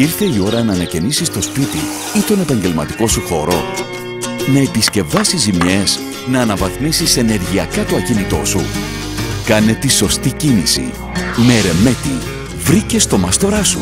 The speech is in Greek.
Ήρθε η ώρα να ανακαινήσεις το σπίτι ή τον επαγγελματικό σου χώρο. Να επισκευάσεις ζημιές, να αναβαθμίσεις ενεργειακά το ακίνητό σου. Κάνε τη σωστή κίνηση. Με Ρεμέτη. Βρήκε το μαστορά σου.